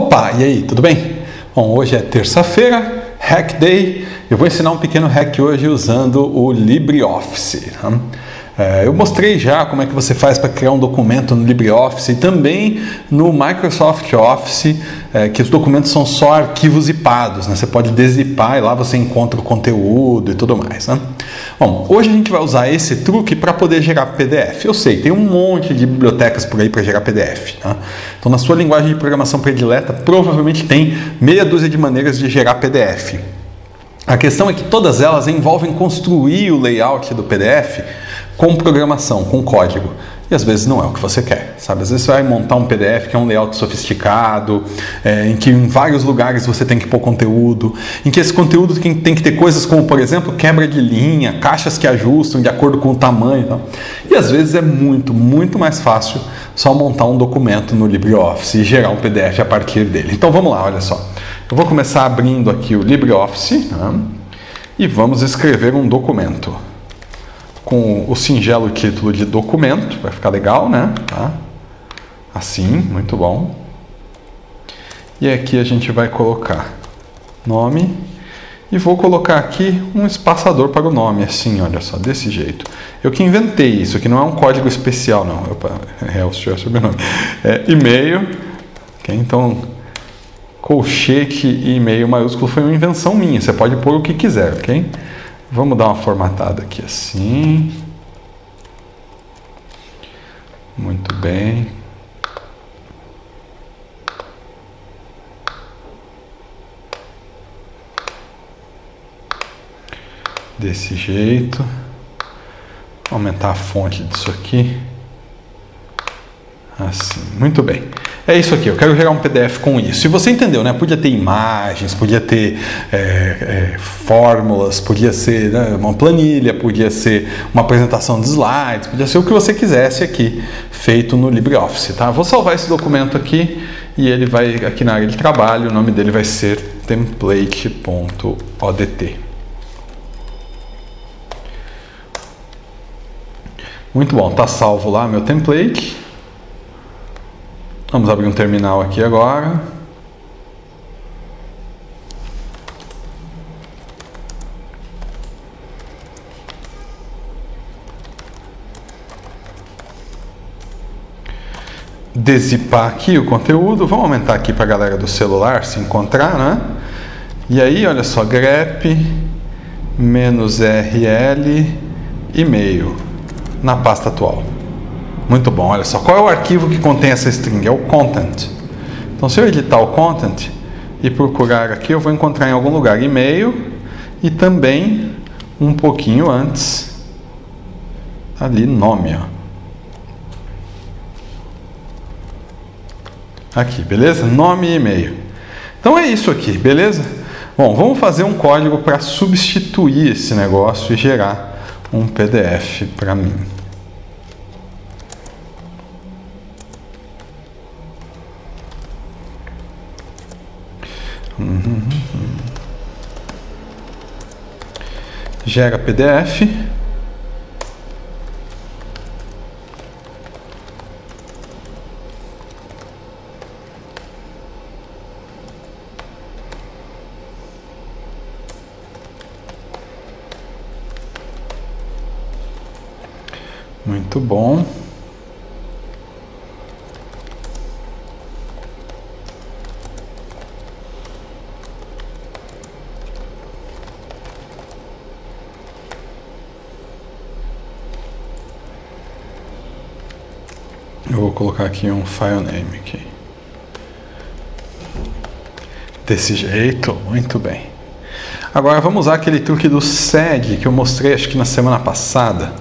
Opa, e aí, tudo bem? Bom, hoje é terça-feira, Hack Day. Eu vou ensinar um pequeno hack hoje usando o LibreOffice. Tá? É, eu mostrei já como é que você faz para criar um documento no LibreOffice e também no Microsoft Office, é, que os documentos são só arquivos zipados, né? Você pode dezipar e lá você encontra o conteúdo e tudo mais. Né? Bom, hoje a gente vai usar esse truque para poder gerar PDF. Eu sei, tem um monte de bibliotecas por aí para gerar PDF. Tá? Então, na sua linguagem de programação predileta, provavelmente tem meia dúzia de maneiras de gerar PDF. A questão é que todas elas envolvem construir o layout do PDF com programação, com código. E às vezes não é o que você quer, sabe? Às vezes você vai montar um PDF que é um layout sofisticado, é, em que em vários lugares você tem que pôr conteúdo, em que esse conteúdo tem, tem, que ter coisas como, por exemplo, quebra de linha, caixas que ajustam de acordo com o tamanho e. E às vezes é muito, muito mais fácil só montar um documento no LibreOffice e gerar um PDF a partir dele. Então vamos lá, olha só. Eu vou começar abrindo aqui o LibreOffice né? e vamos escrever um documento com o singelo título de documento, vai ficar legal, né? Tá? Assim, muito bom. E aqui a gente vai colocar nome e vou colocar aqui um espaçador para o nome, assim, olha só, desse jeito. Eu que inventei isso, aqui não é um código especial, não. Opa, é o seu sobrenome. É e-mail, okay? então colchete e e-mail maiúsculo foi uma invenção minha. Você pode pôr o que quiser, ok? Vamos dar uma formatada aqui assim. Muito bem. Desse jeito. Aumentar a fonte disso aqui. Assim, muito bem. É isso aqui, eu quero gerar um PDF com isso. E você entendeu, né? Podia ter imagens, podia ter é, é, fórmulas, podia ser né, uma planilha, podia ser uma apresentação de slides, podia ser o que você quisesse aqui, feito no LibreOffice, tá? Vou salvar esse documento aqui e ele vai, aqui na área de trabalho, o nome dele vai ser template.odt. Muito bom, tá salvo lá meu template. Vamos abrir um terminal aqui agora. Desipar aqui o conteúdo. Vamos aumentar aqui para a galera do celular se encontrar, né? E aí, olha só, grep menos rl e-mail na pasta atual. Muito bom, olha só. Qual é o arquivo que contém essa string? É o content. Então, se eu editar o content e procurar aqui, eu vou encontrar em algum lugar e-mail e também um pouquinho antes ali nome, ó. Aqui, beleza? Nome e e-mail. Então é isso aqui, beleza? Bom, vamos fazer um código para substituir esse negócio e gerar um PDF para mim. Gera PDF. Muito bom. Eu vou colocar aqui um file name aqui. Desse jeito, muito bem. Agora vamos usar aquele truque do sed que eu mostrei acho que na semana passada.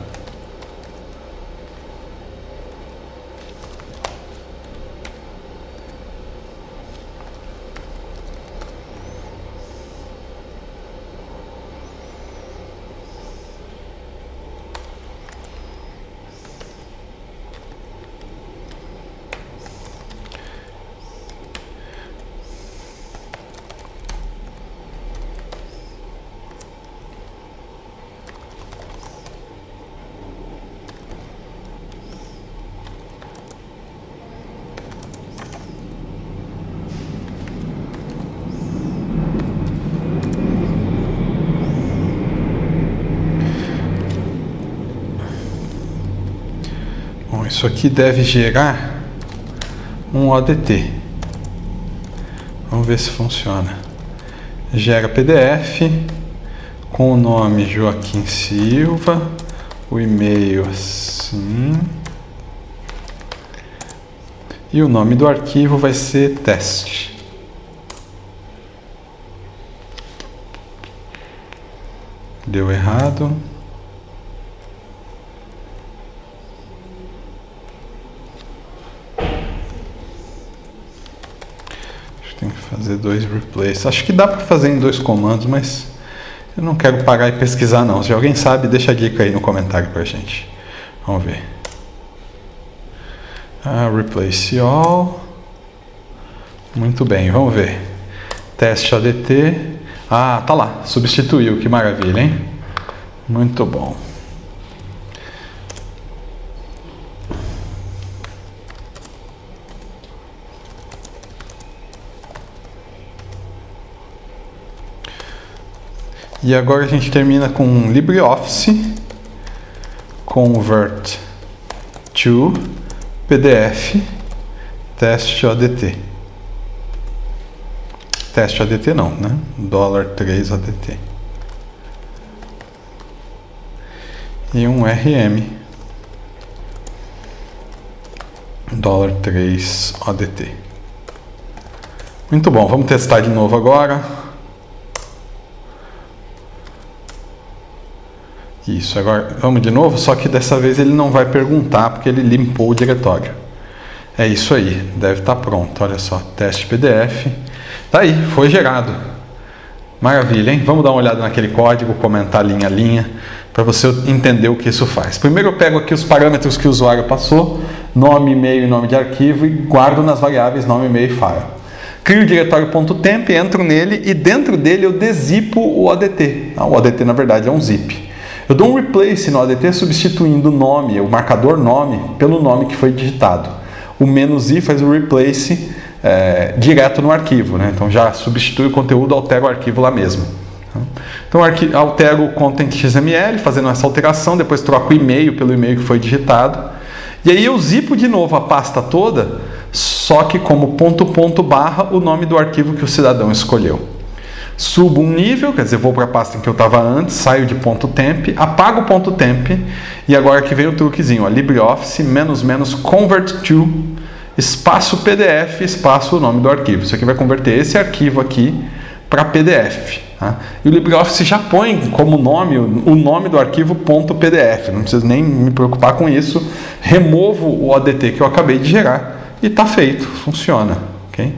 Isso aqui deve gerar um ODT. Vamos ver se funciona. Gera PDF com o nome Joaquim Silva, o e-mail assim. E o nome do arquivo vai ser teste. Deu errado. Tem que fazer dois replays. Acho que dá para fazer em dois comandos, mas eu não quero parar e pesquisar não. Se alguém sabe, deixa a dica aí no comentário pra gente. Vamos ver. Ah, replace all. Muito bem, vamos ver. Teste ADT. Ah, tá lá. Substituiu, que maravilha, hein? Muito bom. E agora a gente termina com LibreOffice Convert to PDF Teste ADT. Teste ADT não, né? Dólar 3 ADT. E um RM. Dólar 3 ADT. Muito bom, vamos testar de novo agora. Isso, agora vamos de novo, só que dessa vez ele não vai perguntar porque ele limpou o diretório. É isso aí, deve estar tá pronto. Olha só, teste PDF. Tá aí, foi gerado. Maravilha, hein? Vamos dar uma olhada naquele código, comentar linha a linha, para você entender o que isso faz. Primeiro eu pego aqui os parâmetros que o usuário passou, nome, e-mail e nome de arquivo, e guardo nas variáveis nome, e-mail e file. Crio o diretório .temp, entro nele e dentro dele eu desipo o ODT. Ah, o ODT na verdade é um zip. Eu dou um replace no ADT substituindo o nome, o marcador nome, pelo nome que foi digitado. O menos "-i" faz o replace é, direto no arquivo, né? então já substitui o conteúdo, altera o arquivo lá mesmo. Então altero o content XML fazendo essa alteração, depois troco o e-mail pelo e-mail que foi digitado. E aí eu zipo de novo a pasta toda, só que como ponto ponto barra o nome do arquivo que o cidadão escolheu subo um nível, quer dizer, vou para a pasta em que eu estava antes, saio de ponto .temp, apago ponto .temp e agora que vem o truquezinho, ó, LibreOffice menos menos convert to espaço PDF espaço o nome do arquivo. Isso aqui vai converter esse arquivo aqui para PDF. Tá? E o LibreOffice já põe como nome o nome do arquivo .pdf. Não preciso nem me preocupar com isso. Removo o ODT que eu acabei de gerar e está feito, funciona. Okay?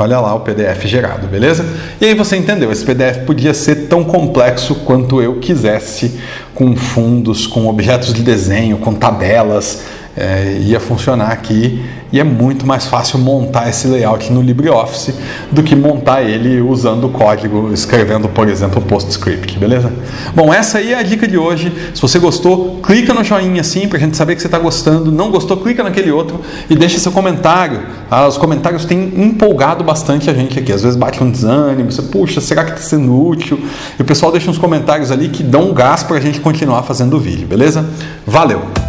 Olha lá o PDF gerado, beleza? E aí você entendeu, esse PDF podia ser tão complexo quanto eu quisesse, com fundos, com objetos de desenho, com tabelas, é, ia funcionar aqui e é muito mais fácil montar esse layout no LibreOffice do que montar ele usando o código, escrevendo, por exemplo, PostScript, beleza? Bom, essa aí é a dica de hoje. Se você gostou, clica no joinha assim para a gente saber que você está gostando. Não gostou, clica naquele outro e deixa seu comentário. Ah, os comentários têm empolgado bastante a gente aqui. Às vezes bate um desânimo, você, puxa, será que está sendo útil? E o pessoal deixa uns comentários ali que dão gás para a gente continuar fazendo o vídeo, beleza? Valeu!